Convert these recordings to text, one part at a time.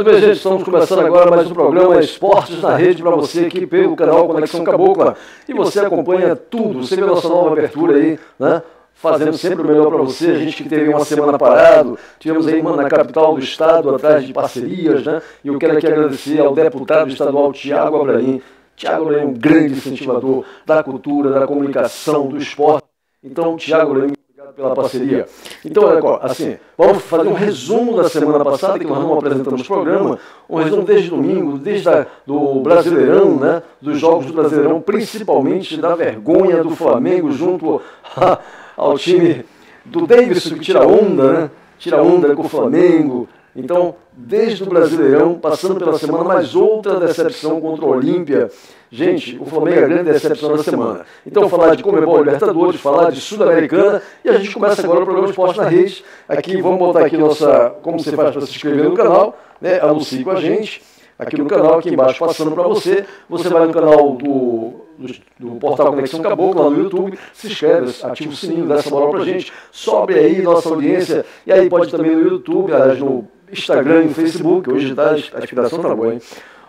Muito bem, gente, estamos começando agora mais um programa Esportes na Rede para você aqui pelo canal Conexão Cabocla. E você acompanha tudo, você vê nossa nova abertura aí, né? Fazendo sempre o melhor para você. A gente que teve uma semana parado, tivemos aí mano, na capital do estado, atrás de parcerias, né? E eu quero aqui agradecer ao deputado estadual Tiago Abraim. Tiago Abraim é um grande incentivador da cultura, da comunicação, do esporte. Então, Tiago Abraim, Pela parceria. Então, assim, vamos fazer um resumo da semana passada, que nós não apresentamos programa, um resumo desde domingo, desde a, do Brasileirão, né, dos jogos do Brasileirão, principalmente da vergonha do Flamengo junto a, ao time do Davidson, que tira onda, né, tira onda com o Flamengo, então, desde o Brasileirão, passando pela semana, mais outra decepção contra o Olímpia. Gente, o Flamengo é a grande decepção da semana. Então, falar de Comebol Libertadores, falar de Sul-Americana, e a gente começa agora o programa Esporte na Rede. Aqui, vamos botar aqui nossa, como você faz para se inscrever no canal, né? Anuncie com a gente, aqui no canal, aqui embaixo, passando para você. Você vai no canal do, do, do portal Conexão Caboclo, lá no YouTube, se inscreve, ativa o sininho, dá essa moral para a gente, sobe aí nossa audiência, e aí pode também no YouTube, aliás, no Instagram e Facebook. Hoje tá, a inspiração tá boa, hein?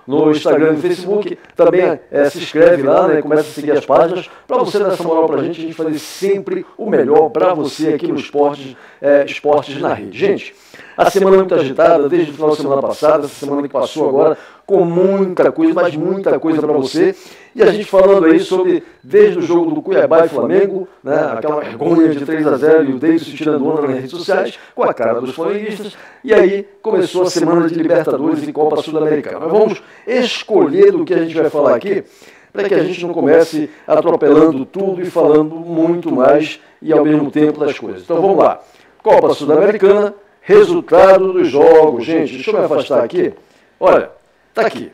No Instagram e Facebook, também é, se inscreve lá, né, começa a seguir as páginas, para você dar essa moral para a gente, a gente fazer sempre o melhor para você aqui no Esportes, é, Esportes na Rede. Gente, a semana é muito agitada, desde o final da semana passada, essa semana que passou agora, com muita coisa, mas muita coisa para você. E a gente falando aí sobre, desde o jogo do Cuiabá e Flamengo, né, aquela vergonha de 3 a 0 e o Davidson tirando onda nas redes sociais, com a cara dos flamenguistas. E aí começou a semana de Libertadores e Copa Sul-Americana. Mas vamos escolher do que a gente vai falar aqui, para que a gente não comece atropelando tudo e falando muito mais e ao mesmo tempo das coisas. Então vamos lá. Copa Sul-Americana, resultado dos jogos. Gente, deixa eu me afastar aqui. Olha, tá aqui.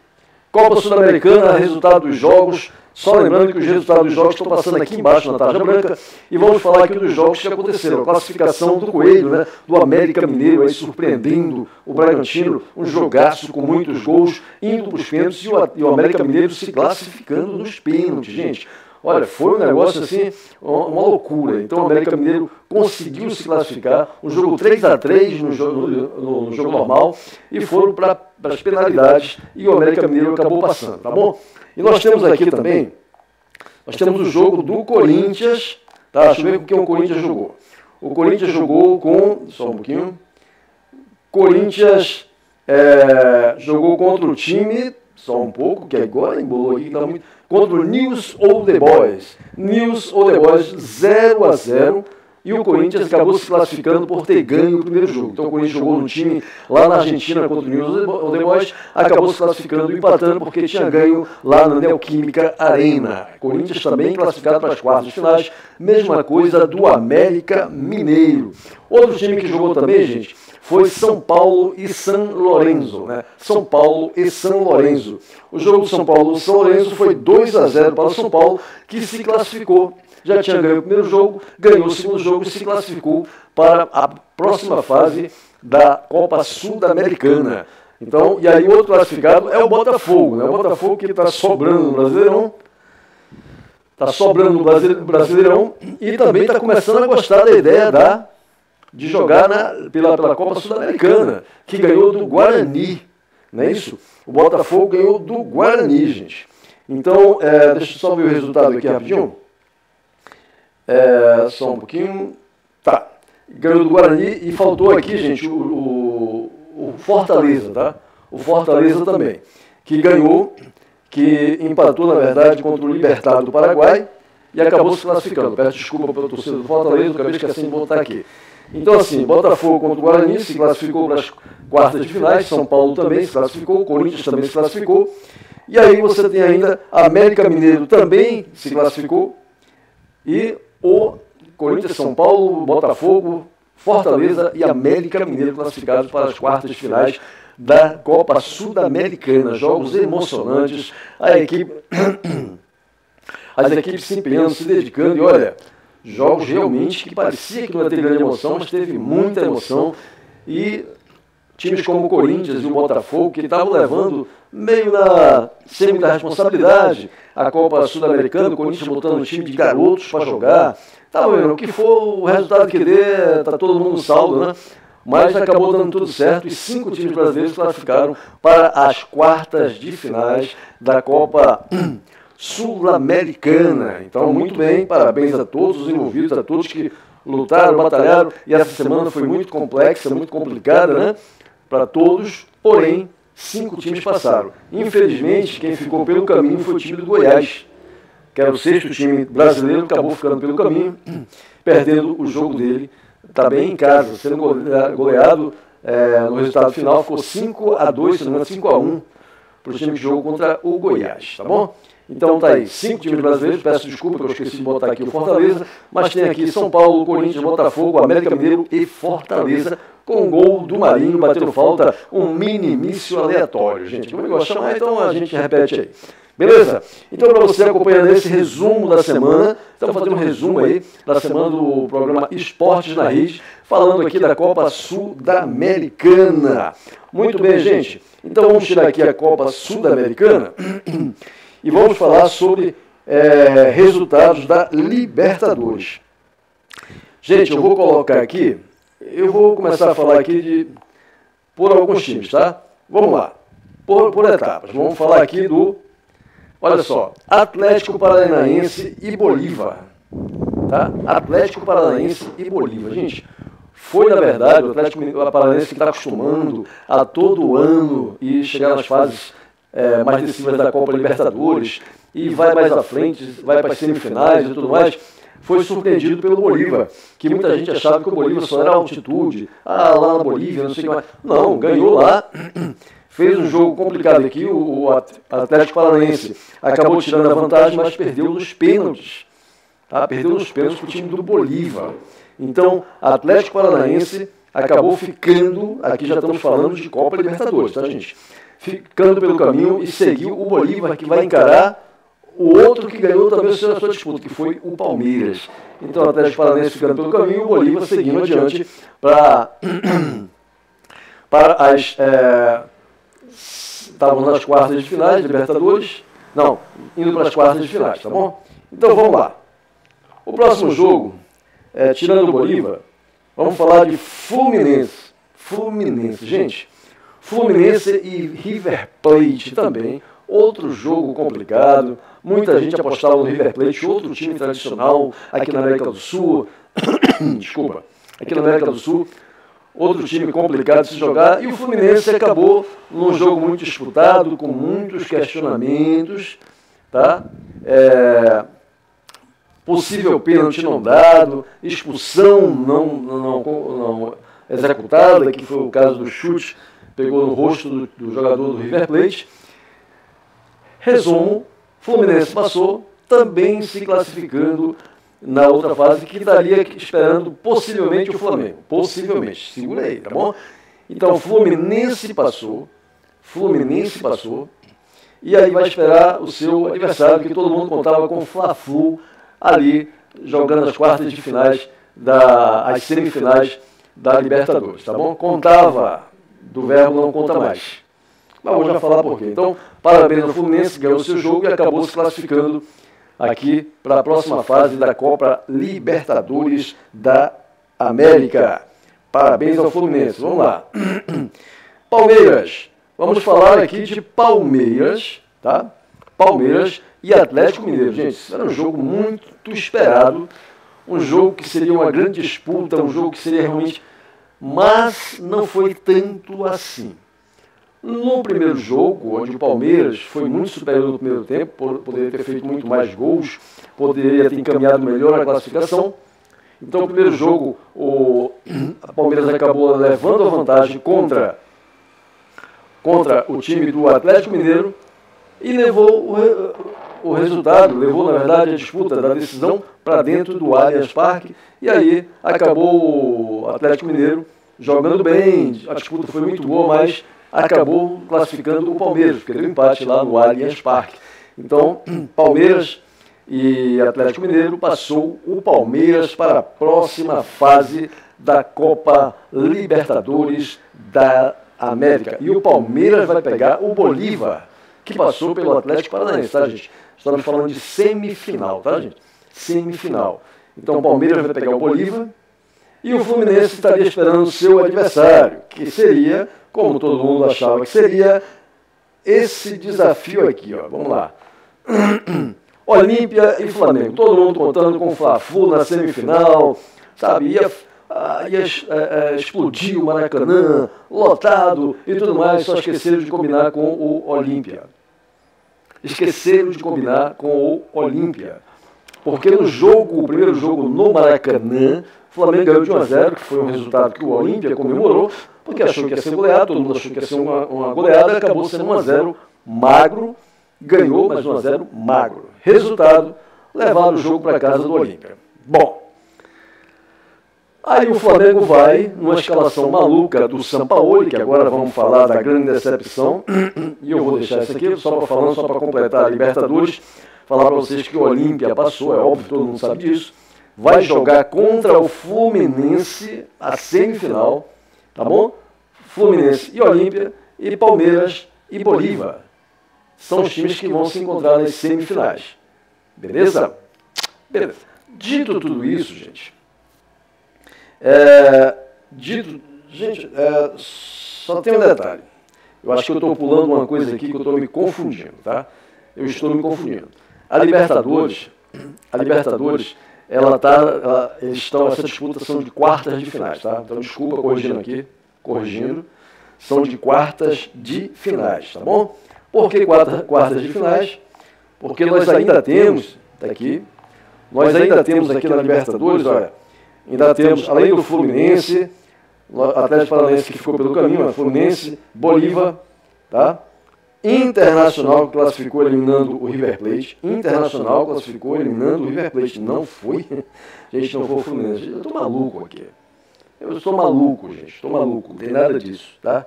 Copa Sul-Americana, resultado dos jogos. Só lembrando que os resultados dos jogos estão passando aqui embaixo na tarja branca e vamos falar aqui dos jogos que aconteceram. A classificação do Coelho, né, do América Mineiro, aí surpreendendo o Bragantino, um jogaço com muitos gols, indo para os pênaltis e o, e o América Mineiro se classificando nos pênaltis, gente. Olha, foi um negócio assim, uma loucura. Então o América Mineiro conseguiu se classificar, um jogo 3 a 3 no jogo, no, no jogo normal, e foram para as penalidades, e o América Mineiro acabou passando, tá bom? E nós temos aqui também, nós temos o jogo do Corinthians, tá? Deixa eu ver com quem o Corinthians jogou. O Corinthians jogou com, só um pouquinho, Corinthians é, jogou contra o time, só um pouco, que agora embolou aqui, tá muito contra o News Old The Boys. News Old The Boys 0 a 0 e o Corinthians acabou se classificando por ter ganho o primeiro jogo. Então o Corinthians jogou no time lá na Argentina contra o News Old The Boys, acabou se classificando e empatando porque tinha ganho lá na Neoquímica Arena. Corinthians também classificado para as quartas finais, mesma coisa do América Mineiro. Outro time que jogou também, gente, foi São Paulo e São Lourenço, né? São Paulo e São Lourenço. O jogo do São Paulo e São Lourenço foi 2 a 0 para São Paulo, que se classificou. Já tinha ganho o primeiro jogo, ganhou o segundo jogo e se classificou para a próxima fase da Copa Sul-Americana. Então, e aí o outro classificado é o Botafogo, né? O Botafogo que está sobrando no Brasileirão, está sobrando no Brasileirão e também está começando a gostar da ideia da de jogar na, pela, pela Copa Sul-Americana, que ganhou do Guarani. Não é isso? O Botafogo ganhou do Guarani, gente. Então, é, deixa eu só ver o resultado aqui rapidinho. É, só um pouquinho. Tá. Ganhou do Guarani e faltou aqui, gente, o, o, o Fortaleza, tá? O Fortaleza também. Que ganhou, que empatou, na verdade, contra o Libertado do Paraguai e acabou se classificando. Peço desculpa pela torcida do Fortaleza, acabei esquecendo de botar aqui. Então, assim, Botafogo contra o Guarani se classificou para as quartas de finais, São Paulo também se classificou, Corinthians também se classificou. E aí você tem ainda América Mineiro também se classificou. E o Corinthians, São Paulo, Botafogo, Fortaleza e América Mineiro classificados para as quartas de finais da Copa Sul-Americana. Jogos emocionantes. A equipe, as equipes se empenhando, se dedicando e olha jogos realmente que parecia que não ia ter grande emoção, mas teve muita emoção. E times como o Corinthians e o Botafogo, que estavam levando meio na semi da responsabilidade a Copa Sul-Americana, o Corinthians botando um time de garotos para jogar. Tá vendo? O que for o resultado que dê, tá todo mundo saldo, né? mas acabou dando tudo certo e cinco times brasileiros classificaram para as quartas de finais da Copa Sul-Americana. Então, muito bem, parabéns a todos os envolvidos, a todos que lutaram, batalharam, e essa semana foi muito complexa, muito complicada, né? Para todos, porém, cinco times passaram. Infelizmente, quem ficou pelo caminho foi o time do Goiás, que era o sexto time brasileiro, acabou ficando pelo caminho, perdendo o jogo dele. Está bem em casa, sendo goleado é, no resultado final, ficou 5 a 2 se não me engano, 5 a 1 para o time que jogou contra o Goiás, tá bom? Então tá aí, cinco times brasileiros, peço desculpa que eu esqueci de botar aqui o Fortaleza, mas tem aqui São Paulo, Corinthians, Botafogo, América Mineiro e Fortaleza, com gol do Marinho, batendo falta, um minimício aleatório. Gente, como eu gosto de chamar, então a gente repete aí. Beleza? Então, para você acompanhando esse resumo da semana, estamos fazendo um resumo aí da semana do programa Esportes na Rede, falando aqui da Copa Sul-Americana. Muito bem, gente. Então, vamos tirar aqui a Copa Sul-Americana e vamos falar sobre é, resultados da Libertadores. Gente, eu vou colocar aqui, eu vou começar a falar aqui de por alguns times, tá? Vamos lá, por, por etapas. Vamos falar aqui do, olha só, Atlético Paranaense e Bolívar, tá? Atlético Paranaense e Bolívar, gente. Foi, na verdade, o Atlético Paranaense que está acostumando a todo ano e chegar nas fases é, mais decisivas da Copa Libertadores e vai mais à frente, vai para as semifinais e tudo mais, foi surpreendido pelo Bolívar, que muita gente achava que o Bolívar só era altitude, ah, lá na Bolívia, não sei o que mais. Não, ganhou lá, fez um jogo complicado aqui, o Atlético Paranaense acabou tirando a vantagem, mas perdeu nos pênaltis. Tá? Perdeu nos pênaltis para o time do Bolívar. Então, Atlético Paranaense acabou ficando, aqui já estamos falando de Copa Libertadores, tá gente? Ficando pelo caminho e seguiu o Bolívar, que vai encarar o outro que ganhou também a sua disputa, que foi o Palmeiras. Então o Atlético Paranaense ficando pelo caminho o Bolívar seguindo adiante para, para as. É, estavam nas quartas de finais, Libertadores. Não, indo para as quartas de finais, tá bom? Então vamos lá. O próximo jogo, é, tirando o Bolívar, vamos falar de Fluminense. Fluminense, gente. Fluminense e River Plate também. Outro jogo complicado. Muita gente apostava no River Plate, outro time tradicional aqui na América do Sul. Desculpa. Aqui na América do Sul. Outro time complicado de se jogar. E o Fluminense acabou num jogo muito disputado, com muitos questionamentos. Tá? É, possível pênalti não dado, expulsão não, não, não executada, que foi o caso do chute pegou no rosto do, do jogador do River Plate. Resumo, Fluminense passou, também se classificando na outra fase, que estaria esperando possivelmente o Flamengo. Possivelmente, segura aí, tá bom? Então, Fluminense passou, Fluminense passou, e aí vai esperar o seu adversário, que todo mundo contava com o Fla-Flu ali, jogando as quartas de finais, da, as semifinais da Libertadores, tá bom? Contava do verbo não conta mais. Mas vou já falar por quê. Então, parabéns ao Fluminense, ganhou seu jogo e acabou se classificando aqui para a próxima fase da Copa Libertadores da América. Parabéns ao Fluminense. Vamos lá. Palmeiras. Vamos falar aqui de Palmeiras, tá? Palmeiras e Atlético Mineiro. Gente, era um jogo muito esperado, um jogo que seria uma grande disputa, um jogo que seria realmente mas não foi tanto assim. No primeiro jogo, onde o Palmeiras foi muito superior no primeiro tempo, poderia ter feito muito mais gols, poderia ter encaminhado melhor a classificação. Então, no primeiro jogo, o Palmeiras acabou levando a vantagem contra, contra o time do Atlético Mineiro e levou o, resultado, levou, na verdade, a disputa da decisão para dentro do Allianz Parque. E aí acabou o Atlético Mineiro jogando bem, a disputa foi muito boa, mas acabou classificando o Palmeiras, porque deu empate lá no Allianz Parque. Então, Palmeiras e Atlético Mineiro passou o Palmeiras para a próxima fase da Copa Libertadores da América. E o Palmeiras vai pegar o Bolívar, que passou pelo Atlético Paranaense, tá, gente? Estamos falando de semifinal, tá, gente? Semifinal. Então o Palmeiras vai pegar o Bolívar E o Fluminense estaria esperando o seu adversário, que seria, como todo mundo achava que seria, esse desafio aqui. Ó. Vamos lá. Olímpia e Flamengo. Todo mundo contando com o Fla-Flu na semifinal, sabe? Ia, ah, ia é, é, explodir o Maracanã, lotado e tudo mais, só esqueceram de combinar com o Olímpia. Esqueceram de combinar com o Olímpia. Porque no jogo, o primeiro jogo no Maracanã, o Flamengo ganhou de 1 a 0, que foi um resultado que o Olímpia comemorou, porque achou que ia ser goleado, todo mundo achou que ia ser uma, uma goleada, acabou sendo 1 a 0 magro, ganhou, mas 1 a 0 magro. Resultado, levaram o jogo para casa do Olímpia. Bom, aí o Flamengo vai numa escalação maluca do Sampaoli, que agora vamos falar da grande decepção, e eu vou deixar isso aqui só para falando, só para completar a Libertadores, falar para vocês que o Olímpia passou, é óbvio, todo mundo sabe disso, vai jogar contra o Fluminense a semifinal, tá bom? Fluminense e Olímpia, e Palmeiras e Bolívar. São os times que vão se encontrar nas semifinais. Beleza? Beleza. Dito tudo isso, gente, é, dito, gente, é, só tem um detalhe. Eu acho que eu estou pulando uma coisa aqui que eu estou me confundindo, tá? Eu estou me confundindo. A Libertadores, a Libertadores, ela tá, ela, eles estão, essa disputa são de quartas de finais, tá? Então, desculpa corrigindo aqui, corrigindo, são de quartas de finais, tá bom? Por que quarta, quartas de finais? Porque nós ainda temos, tá aqui, nós ainda temos aqui na Libertadores, olha, ainda temos, além do Fluminense, Atlético Paranaense que ficou pelo caminho, Fluminense, Bolívar, tá? Internacional classificou eliminando o River Plate. Internacional classificou eliminando o River Plate. Não foi. Gente, não foi o Fluminense. Eu estou maluco aqui. Eu estou maluco, gente. Estou maluco. Não tem nada disso, tá?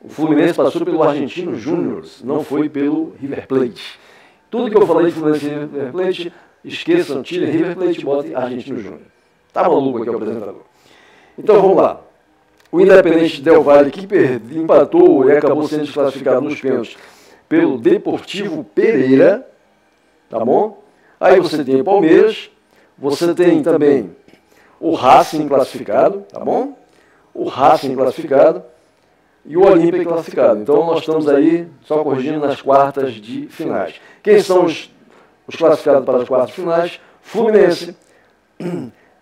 O Fluminense passou pelo Argentino Júnior, não foi pelo River Plate. Tudo que eu falei de Fluminense e River Plate, esqueçam, tirem River Plate e botem Argentino Júnior. Tá maluco aqui o apresentador. Então vamos lá. O Independente Del Valle, que empatou e acabou sendo desclassificado nos pênaltis pelo Deportivo Pereira, tá bom? Aí você tem o Palmeiras, você tem também o Racing classificado, tá bom? O Racing classificado e o Olímpia classificado. Então nós estamos aí só corrigindo nas quartas de finais. Quem são os, os classificados para as quartas de finais? Fluminense,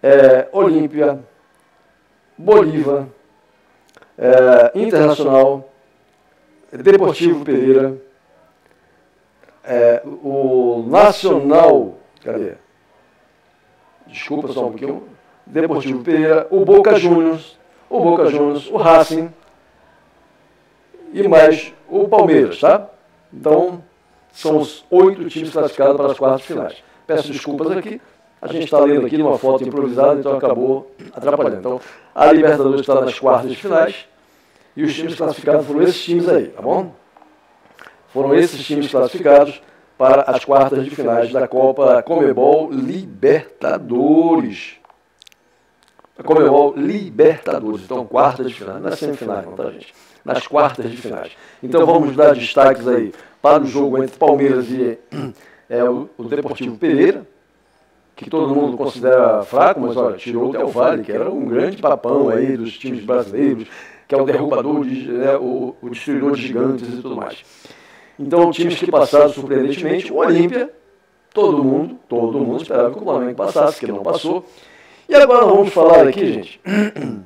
é, Olímpia, Bolívar, é, Internacional, Deportivo Pereira, é, o Nacional, cadê? Desculpa só um pouquinho. Deportivo Pereira, o Boca Juniors, o Boca Juniors, o Racing e mais o Palmeiras, tá? Então, são os oito times classificados para as quartas finais. Peço desculpas aqui, a gente está lendo aqui numa foto improvisada, então acabou atrapalhando. Então, a Libertadores está nas quartas de finais e os times classificados foram esses times aí, tá bom? Foram esses times classificados para as quartas de finais da Copa Comebol Libertadores. A Comebol Libertadores, então quartas de finais, não é semifinais não, tá gente? Nas quartas de finais. Então vamos dar destaques aí para o jogo entre Palmeiras e é, o, o Deportivo Pereira, que todo mundo considera fraco, mas olha, tirou o Del Valle, que era um grande papão aí dos times brasileiros, que é o derrubador, de, né, o, o destruidor de gigantes e tudo mais. Então, times que passaram surpreendentemente, o Olímpia, todo mundo, todo mundo esperava que o Flamengo passasse, que não passou. E agora vamos falar aqui, gente.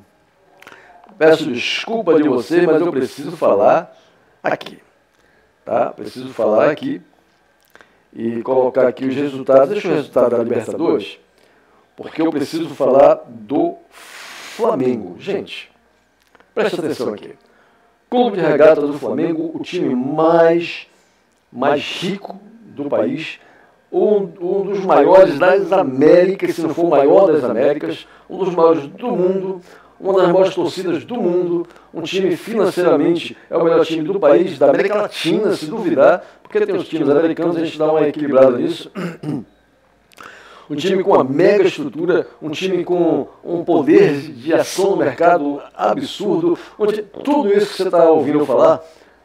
Peço desculpa de você, mas eu preciso falar aqui. Tá? Preciso falar aqui e colocar aqui os resultados. Deixa o resultado da Libertadores, porque eu preciso falar do Flamengo. Gente, presta atenção aqui. Clube de Regata do Flamengo, o time mais, mais rico do país, um, um dos maiores das Américas, se não for o maior das Américas, um dos maiores do mundo, uma das maiores torcidas do mundo, um time financeiramente é o melhor time do país, da América Latina, se duvidar, porque tem os times americanos, a gente dá uma equilibrada nisso. Um time com uma mega estrutura, um time com um poder de ação no mercado absurdo, onde, tudo isso que você está ouvindo falar,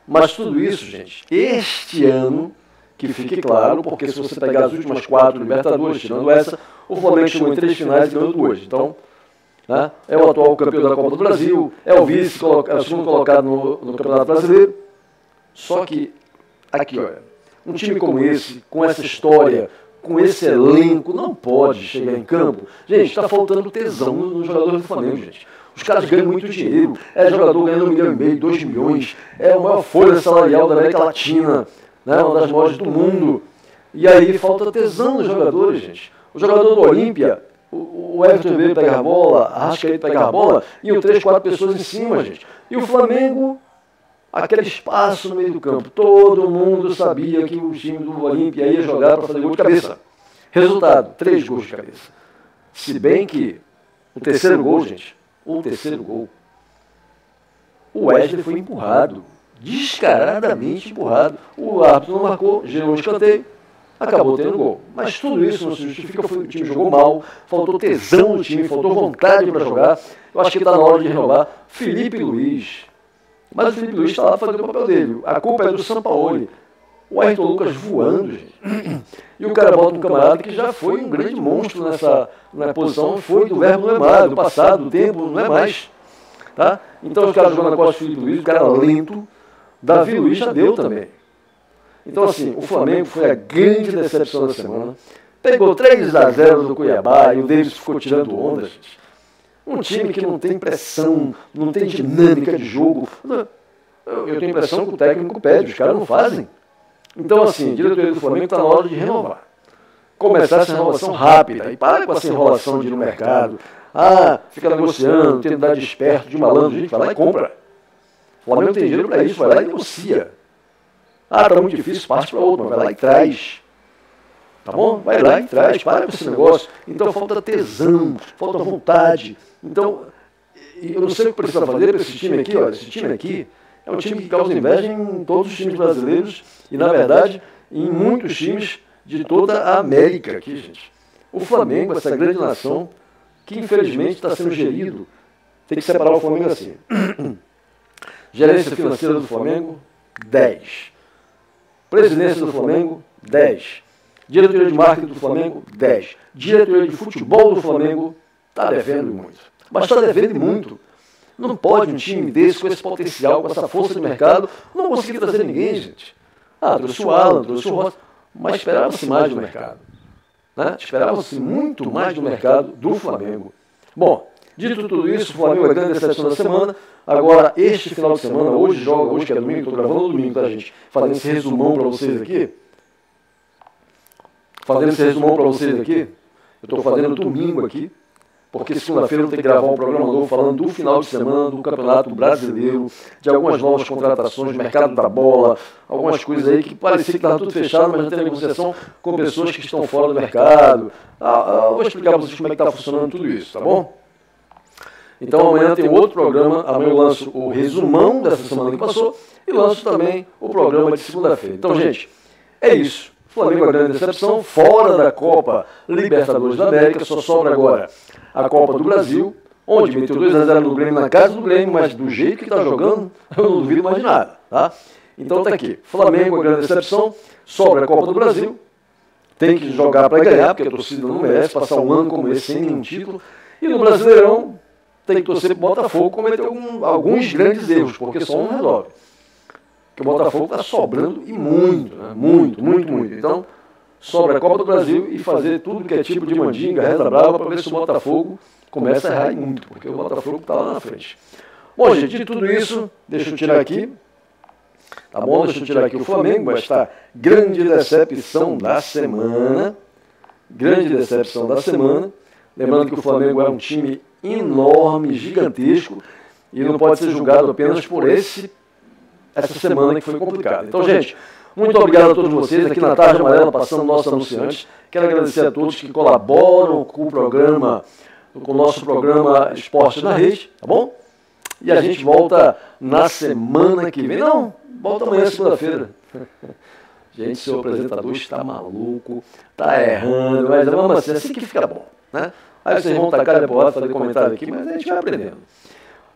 mas tudo isso, gente, este ano, que fique claro, porque se você pegar as últimas quatro Libertadores, tirando essa, o Flamengo chegou em três finais e ganhou duas. Então, né? é o atual campeão da Copa do Brasil, é o vice, é o segundo colocado no, no Campeonato Brasileiro. Só que, aqui, olha, um time como esse, com essa história, com esse elenco, não pode chegar em campo. Gente, está faltando tesão nos jogadores do Flamengo, gente. Os caras ganham muito dinheiro. É jogador ganhando um milhão e meio, dois milhões. É a maior folha salarial da América Latina, né? uma das maiores do mundo. E aí falta tesão nos jogadores, gente. O jogador do Olímpia, o Everton veio pegar a bola, a Rascaeta pegar a bola, iam três, quatro pessoas em cima, gente. E o Flamengo aquele espaço no meio do campo. Todo mundo sabia que o time do Olímpia ia jogar para fazer gol de cabeça. Resultado, três gols de cabeça. Se bem que o terceiro gol, gente, o terceiro gol, o Wesley foi empurrado, descaradamente empurrado. O árbitro não marcou, gerou um escanteio, acabou tendo gol. Mas tudo isso não se justifica, o time jogou mal, faltou tesão no time, faltou vontade para jogar. Eu acho que está na hora de renovar. Felipe Luiz, mas o Felipe Luiz está lá fazendo o papel dele. A culpa é do Sampaoli. O Ayrton Lucas voando, gente. E o cara bota um camarada que já foi um grande monstro nessa, nessa posição, foi do verbo não é mais, do passado, do tempo, não é mais. Tá? Então os caras jogando na costa Felipe Luiz, o cara lento. Davi Luiz já deu também. Então, assim, o Flamengo foi a grande decepção da semana. Pegou 3 a 0 do Cuiabá e o Davis ficou tirando onda, gente. Um time que não tem pressão, não tem dinâmica de jogo. Eu tenho a impressão que o técnico pede, os caras não fazem. Então, assim, a diretoria do Flamengo está na hora de renovar. Começar essa renovação rápida. E para com essa enrolação de ir no mercado. Ah, fica negociando, tendo dar de esperto, de malandro. Gente, vai lá e compra. O Flamengo tem dinheiro para isso, vai lá e negocia. Ah, está muito difícil, parte para outro, mas vai lá e traz. Tá bom? Vai lá e traz, para com esse negócio. Então falta tesão, falta vontade. Então, eu não sei o que precisa fazer para esse time aqui, olha, esse time aqui é um time que causa inveja em todos os times brasileiros e, na verdade, em muitos times de toda a América aqui, gente. O Flamengo, essa grande nação, que infelizmente está sendo gerido, tem que separar o Flamengo assim. Gerência financeira do Flamengo, 10. Presidência do Flamengo, 10. Diretoria de marketing do Flamengo, 10. Diretoria de futebol do Flamengo está devendo muito. Mas está devendo muito. Não pode um time desse, com esse potencial, com essa força de mercado, não conseguir trazer ninguém, gente. Ah, trouxe o Alan, trouxe o Rossi, mas esperava-se mais do mercado. Né? Esperava-se muito mais do mercado do Flamengo. Bom, dito tudo isso, o Flamengo é a grande decepção da semana. Agora, este final de semana, hoje joga, hoje que é domingo, estou gravando no domingo, tá, gente? Fazendo esse resumão para vocês aqui fazendo esse resumão para vocês aqui. Eu estou fazendo domingo aqui, porque segunda-feira eu tenho que gravar um programa novo falando do final de semana do Campeonato Brasileiro, de algumas novas contratações, mercado da bola, algumas coisas aí que parecia que estava tudo fechado, mas já tem negociação com pessoas que estão fora do mercado. Ah, ah, vou explicar para vocês como é que está funcionando tudo isso, tá bom? Então amanhã tem outro programa, amanhã eu lanço o resumão dessa semana que passou e lanço também o programa de segunda-feira. Então, gente, é isso. Flamengo é a grande decepção, fora da Copa Libertadores da América, só sobra agora a Copa do Brasil, onde meteu 2 a 0 no Grêmio na casa do Grêmio, mas do jeito que está jogando, eu não duvido mais de nada. Tá? Então tá aqui, Flamengo é a grande decepção, sobra a Copa do Brasil, tem que jogar para ganhar, porque a torcida não merece passar um ano como esse sem nenhum título, e no Brasileirão tem que torcer para o Botafogo cometer algum, alguns grandes erros, porque só um resolve que o Botafogo está sobrando e muito, né? muito, muito, muito. Então, sobra a Copa do Brasil e fazer tudo que é tipo de mandinga, reza brava, para ver se o Botafogo começa a errar muito, porque o Botafogo está lá na frente. Bom, gente, de tudo isso, deixa eu tirar aqui. Tá bom? Deixa eu tirar aqui o Flamengo, está grande decepção da semana. Grande decepção da semana. Lembrando que o Flamengo é um time enorme, gigantesco, e não pode ser julgado apenas por esse essa semana que foi complicada. Então, gente, muito obrigado a todos vocês aqui na Tarde Amarela, passando nossos anunciantes. Quero agradecer a todos que colaboram com o programa, com o nosso programa Esportes na Rede, tá bom? E a gente volta na semana que vem. Não, volta amanhã, segunda-feira. Gente, seu apresentador está maluco, está errando, mas vamos assim, assim que fica bom, né? Aí vocês vão tacar a porrada, fazer comentário aqui, mas a gente vai aprendendo.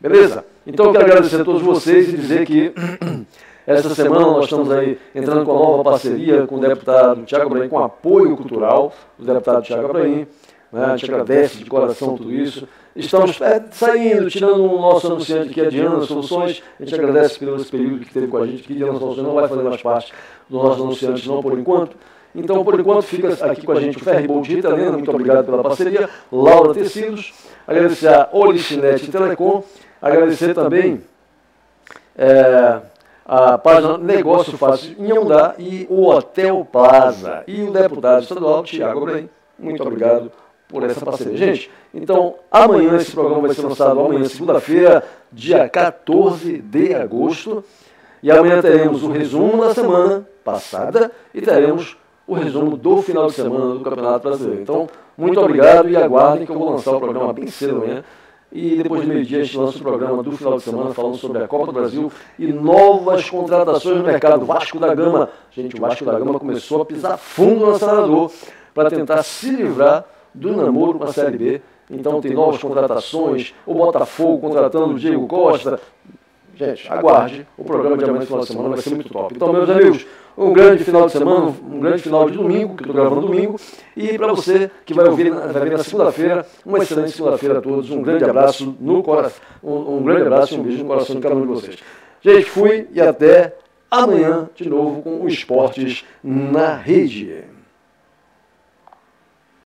Beleza? Então eu quero agradecer a todos vocês e dizer que essa semana nós estamos aí entrando com a nova parceria com o deputado Tiago Abraim, com apoio cultural do deputado Tiago Abraim. Né? A gente agradece de coração tudo isso. Estamos é, saindo, tirando o nosso anunciante aqui, a Diana Soluções. A gente agradece pelo esse período que teve com a gente, que Diana Soluções não vai fazer mais parte dos nossos anunciantes, não por enquanto. Então, por enquanto, fica aqui com a gente o Ferry Bold de Italena, muito obrigado pela parceria. Laura Tecidos, agradecer a Oricinet Telecom, agradecer também é, a página Negócio Fácil em Ondá e o Hotel Plaza. E o deputado estadual Tiago Abreu. Muito obrigado por essa parceria. Gente, então amanhã esse programa vai ser lançado amanhã, segunda-feira, dia 14 de agosto. E amanhã teremos o resumo da semana passada e teremos o resumo do final de semana do Campeonato Brasileiro. Então, muito obrigado e aguardem que eu vou lançar o programa bem cedo amanhã. E depois de meio-dia a gente lança o programa do final de semana falando sobre a Copa do Brasil e novas contratações no mercado. Vasco da Gama. Gente, o Vasco da Gama começou a pisar fundo no acelerador para tentar se livrar do namoro com a Série B. Então tem novas contratações, o Botafogo contratando o Diego Costa. Gente, aguarde, o programa de amanhã final de semana vai ser muito top. Então, meus amigos, um grande final de semana, um grande final de domingo, que estou gravando domingo. E para você que vai ouvir, vai ver na segunda-feira, uma excelente segunda-feira a todos. Um grande abraço no coração, um, um grande abraço e um beijo no coração de cada um de vocês. Gente, fui e até amanhã de novo com o Esportes na Rede.